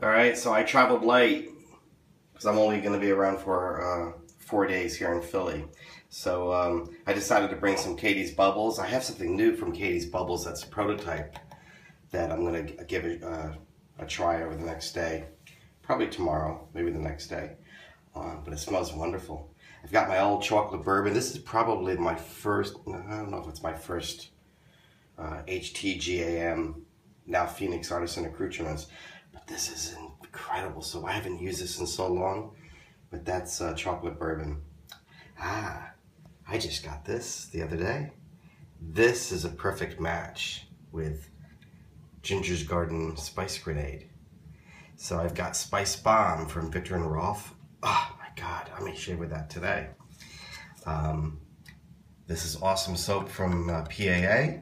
All right, so I traveled light because I'm only going to be around for uh, four days here in Philly. So um, I decided to bring some Katie's Bubbles. I have something new from Katie's Bubbles that's a prototype that I'm going to give it uh, a try over the next day. Probably tomorrow, maybe the next day. Uh, but it smells wonderful. I've got my old chocolate bourbon. This is probably my first, I don't know if it's my first uh, HTGAM, now Phoenix Artisan Accoutrements. This is incredible. So I haven't used this in so long, but that's uh, chocolate bourbon. Ah, I just got this the other day. This is a perfect match with Ginger's Garden Spice Grenade. So I've got Spice Bomb from Viktor and Rolf. Oh my God, I may shave with that today. Um, this is awesome soap from uh, PAA.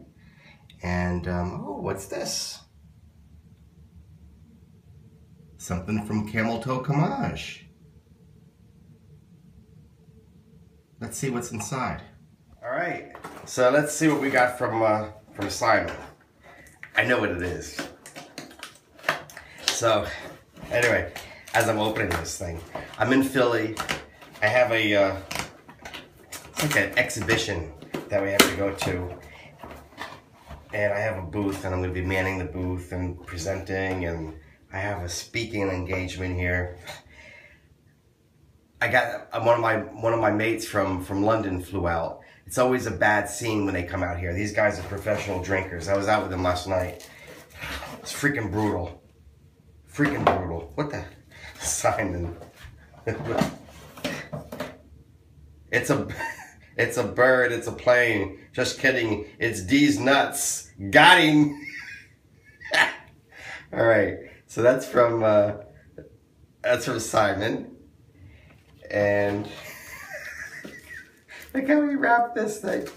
And, um, oh, what's this? Something from Camel Toe Camaj. Let's see what's inside. All right, so let's see what we got from, uh, from Simon. I know what it is. So, anyway, as I'm opening this thing, I'm in Philly. I have a, uh, it's like an exhibition that we have to go to. And I have a booth and I'm gonna be manning the booth and presenting and I have a speaking engagement here. I got uh, one of my one of my mates from from London flew out. It's always a bad scene when they come out here. These guys are professional drinkers. I was out with them last night. It's freaking brutal. Freaking brutal. What the Simon? it's a it's a bird, it's a plane. Just kidding. It's Deez nuts. Got him. All right. So that's from uh, that's from Simon, and look how we wrap this thing.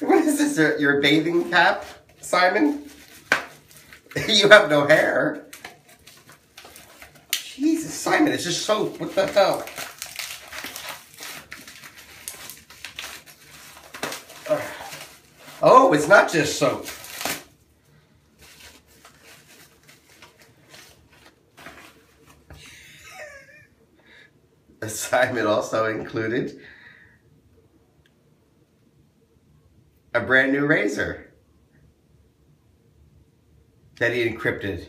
What is this? Your, your bathing cap, Simon? you have no hair. Jesus, Simon, it's just soap. What the hell? Oh, it's not just soap. Assignment also included a brand new razor that he encrypted.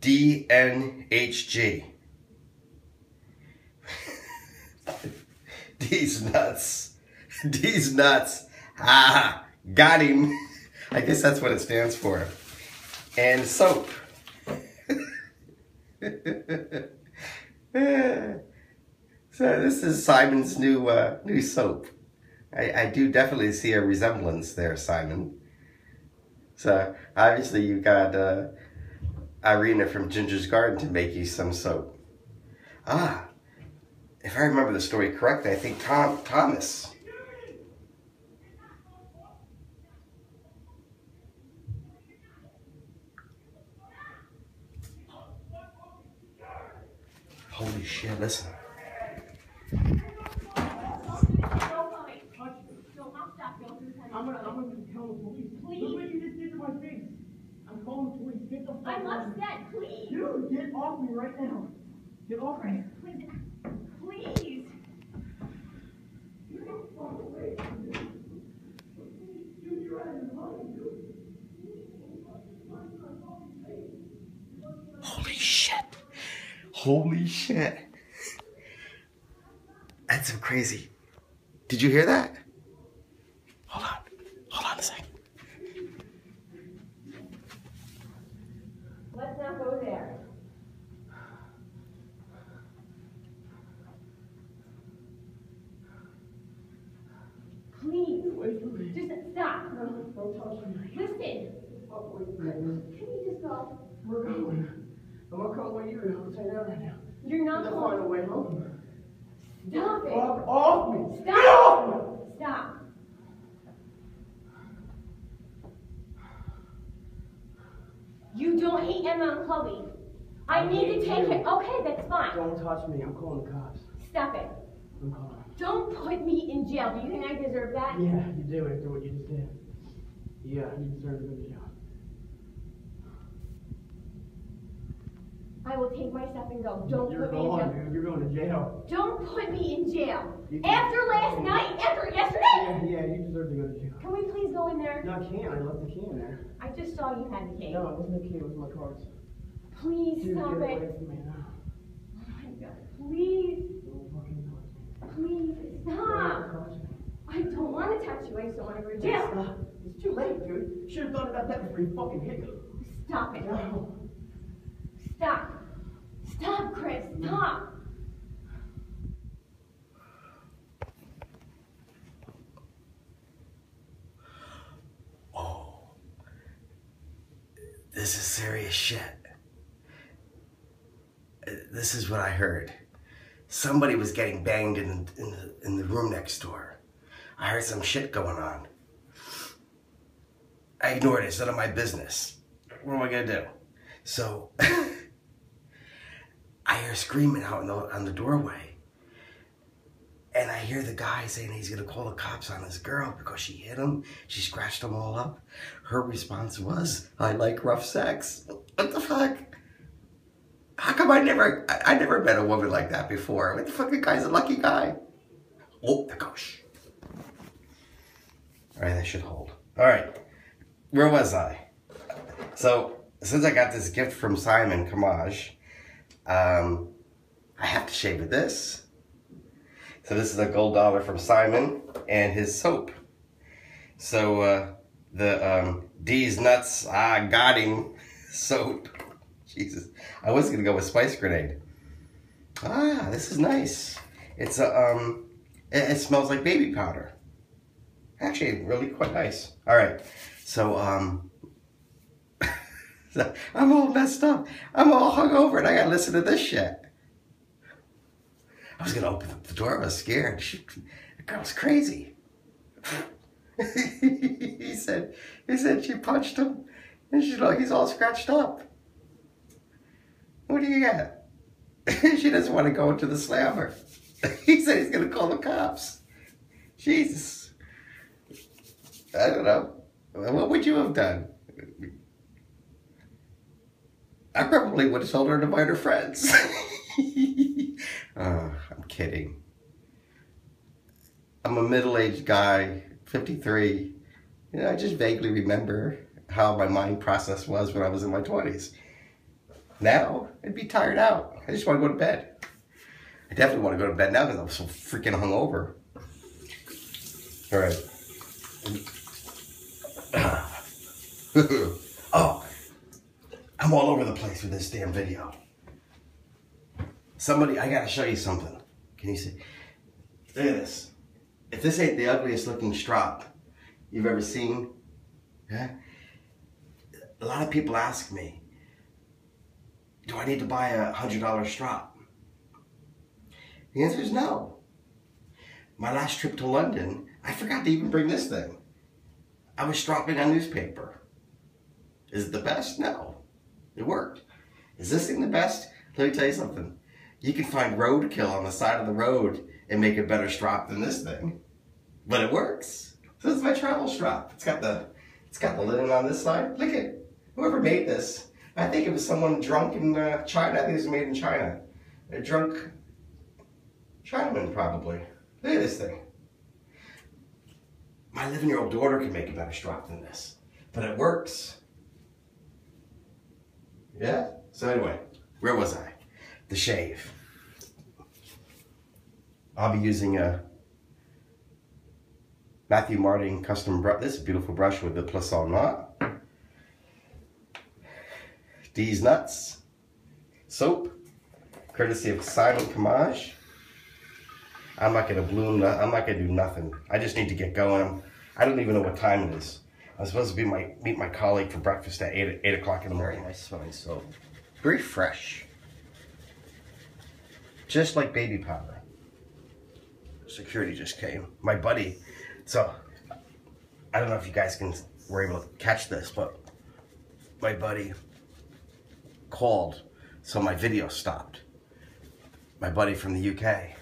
DNHG. These nuts. These nuts. Ah, got him. I guess that's what it stands for. And soap. so this is Simon's new uh, new soap. I, I do definitely see a resemblance there, Simon. So obviously you got uh, Irina from Ginger's Garden to make you some soap. Ah, if I remember the story correctly, I think Tom Thomas Holy shit, listen. I'm gonna, I'm gonna tell the police. Please. Look what you just did to my face. I'm calling the police. Get the fuck I'm upset, please. Dude, get off me right now. Get off me. Please. Please. Get the fuck away from me. Dude, you're out of your mind, dude. Holy shit. Holy shit. That's so crazy. Did you hear that? Hold on. Hold on a sec. Let's not go there. Please. Just stop. Don't touch me. Listen. Oh, wait a minute. Can you just go? We're going. I'm not coming with you. You that right now. You're not going. find a way home. Stop it. Fuck off me. Stop. Get off me. Stop. You don't hate Emma and Chloe. I I need to take you. it. Okay, that's fine. Don't touch me. I'm calling the cops. Stop it. I'm calling. Don't put me in jail. Do you think I deserve that? Yeah, you do after what you just did. Yeah, you deserve to go to jail. I will take my stuff and go. Don't You're put me in jail. dude. You're going to jail. Don't put me in jail. You After last night, after yesterday. Yeah, yeah, you deserve to go to jail. Can we please go in there? No, I can't. I left the key in there. I just saw you had the cake. No, it wasn't the key. It was my cards. Please Dude, stop get away it. from me now. Oh my god. Please, Don't fucking touch me. please Don't stop. touch me. I don't want to touch you. I just don't want to go to jail. Stop. It's too late, dude. Should have thought about that before you fucking hit me. Stop it. No. Stop. Stop, Chris. Stop. Oh, this is serious shit. This is what I heard. Somebody was getting banged in, in, the, in the room next door. I heard some shit going on. I ignored it. It's none of my business. What am I gonna do? So I hear screaming out in the, on the doorway. And I hear the guy saying he's gonna call the cops on this girl because she hit him. She scratched them all up. Her response was, I like rough sex. What the fuck? How come I never, I, I never met a woman like that before? What the fuck, the guy's a lucky guy. Oh, the gosh. All right, that should hold. All right, where was I? So, since I got this gift from Simon Camaj, um, I have to shave with this. So this is a gold dollar from Simon and his soap. So uh, the um, Deez nuts, I got him soap. Jesus, I was gonna go with Spice Grenade. Ah, this is nice. It's a um, it, it smells like baby powder. Actually, really quite nice. All right, so um, I'm all messed up. I'm all hungover, and I gotta listen to this shit. I was gonna open the door. I was scared. She, the girl's crazy. he said, he said she punched him, and she's like, he's all scratched up. What do you got? she doesn't want to go into the slammer. he said he's gonna call the cops. Jesus. I don't know. What would you have done? I probably would have told her to invite her friends. Uh, I'm kidding. I'm a middle-aged guy, 53. You know, I just vaguely remember how my mind process was when I was in my 20s. Now, I'd be tired out. I just want to go to bed. I definitely want to go to bed now because I'm so freaking hungover. All right. oh, I'm all over the place with this damn video. Somebody, I gotta show you something. Can you see? Look at this. If this ain't the ugliest looking strap you've ever seen, yeah? A lot of people ask me, do I need to buy a hundred dollar strap? The answer is no. My last trip to London, I forgot to even bring this thing. I was strapping a newspaper. Is it the best? No. It worked. Is this thing the best? Let me tell you something. You can find roadkill on the side of the road and make a better strap than this thing. But it works. So this is my travel strap. It's got the it's got the linen on this side. Look at whoever made this. I think it was someone drunk in uh, China. I think it was made in China. A drunk Chinaman probably. Look at this thing. My 11 year old daughter can make a better strap than this. But it works. Yeah? So anyway, where was I? The shave. I'll be using a Matthew Martin custom brush. This beautiful brush with the Plisson knot. Deez Nuts. Soap. Courtesy of Simon Camaj. I'm not gonna bloom, I'm not gonna do nothing. I just need to get going. I don't even know what time it is. I'm supposed to be my meet my colleague for breakfast at eight eight o'clock in the morning. Very Nice smelling soap. Very fresh. Just like baby powder. Security just came. My buddy, so I don't know if you guys can were able to catch this, but my buddy called, so my video stopped. My buddy from the UK.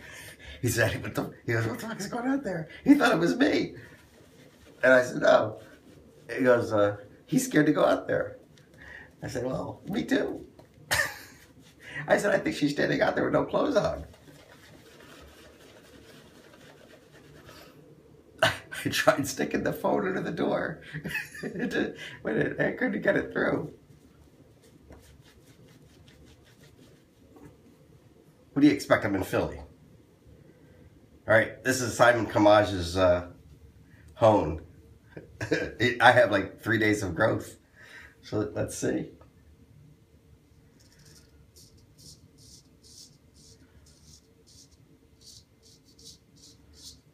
He said, what the, he goes, what the fuck is going on there? He thought it was me. And I said, no. He goes, uh, he's scared to go out there. I said, well, me too. I said, I think she's standing out there with no clothes on. I tried sticking the phone under the door, but I couldn't get it through. What do you expect? I'm in Philly. All right, this is Simon Camaj's uh, hone. I have like three days of growth. So let's see.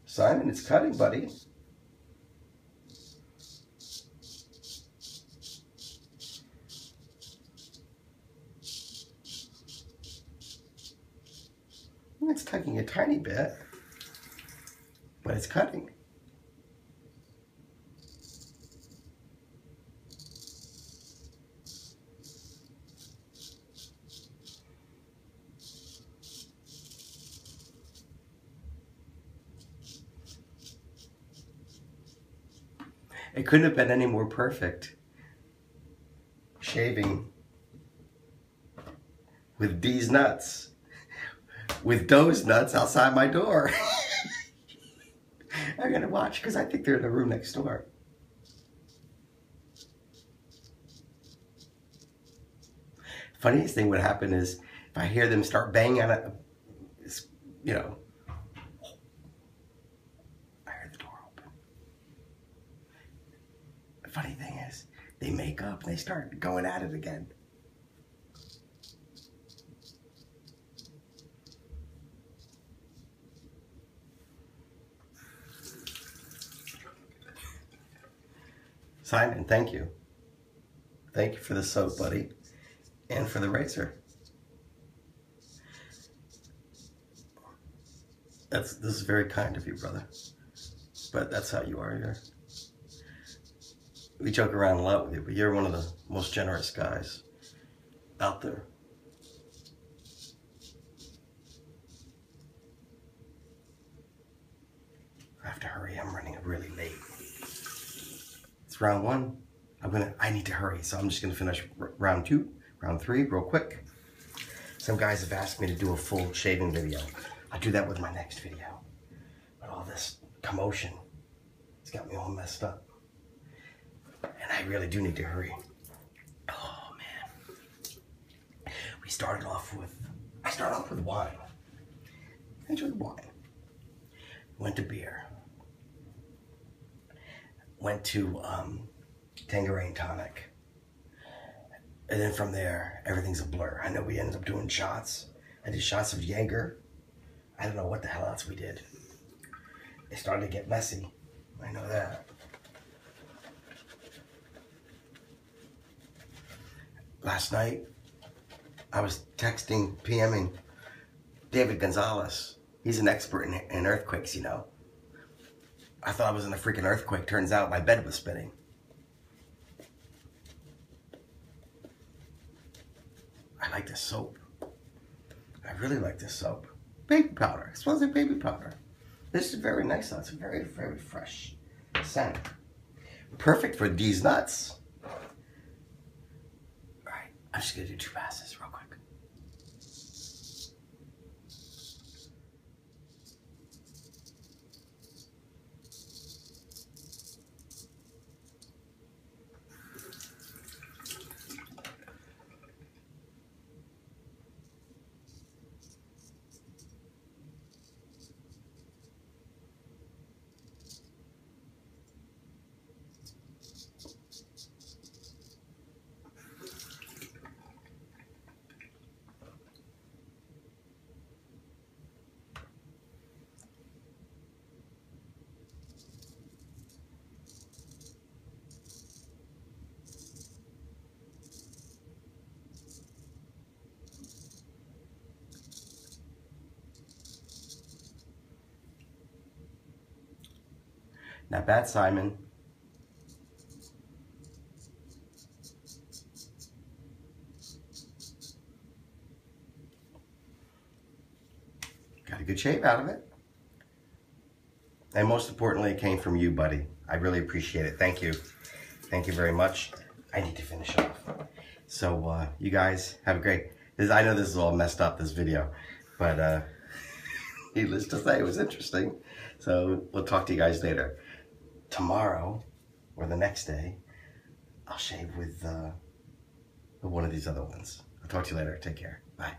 Simon, it's cutting, buddy. It's tugging a tiny bit, but it's cutting. It couldn't have been any more perfect. Shaving with these nuts, with Doe's nuts outside my door. I'm gonna watch because I think they're in the room next door. Funniest thing would happen is if I hear them start banging on it, you know, funny thing is, they make up and they start going at it again. Simon, thank you. Thank you for the soap, buddy, and for the razor. That's this is very kind of you, brother. But that's how you are here we joke around a lot with you, but you're one of the most generous guys out there. I have to hurry. I'm running really late. It's round one. I'm gonna. I need to hurry, so I'm just gonna finish round two, round three, real quick. Some guys have asked me to do a full shaving video. I'll do that with my next video. But all this commotion, it's got me all messed up. And I really do need to hurry. Oh, man. We started off with, I started off with wine. Enjoyed wine. Went to beer. Went to um, Tanqueray tonic. And then from there, everything's a blur. I know we ended up doing shots. I did shots of Jaeger. I don't know what the hell else we did. It started to get messy. I know that. Last night, I was texting, PMing David Gonzalez. He's an expert in, in earthquakes, you know. I thought I was in a freaking earthquake. Turns out my bed was spinning. I like this soap. I really like this soap. Baby powder. It smells like baby powder. This is very nice. It's very, very fresh scent. Perfect for these nuts. I'm just gonna do two passes real quick. Not bad, Simon. Got a good shape out of it. And most importantly, it came from you, buddy. I really appreciate it. Thank you. Thank you very much. I need to finish off. So uh, you guys have a great, This- I know this is all messed up, this video, but uh, needless to say, it was interesting. So we'll talk to you guys later. Tomorrow, or the next day, I'll shave with uh, one of these other ones. I'll talk to you later. Take care. Bye.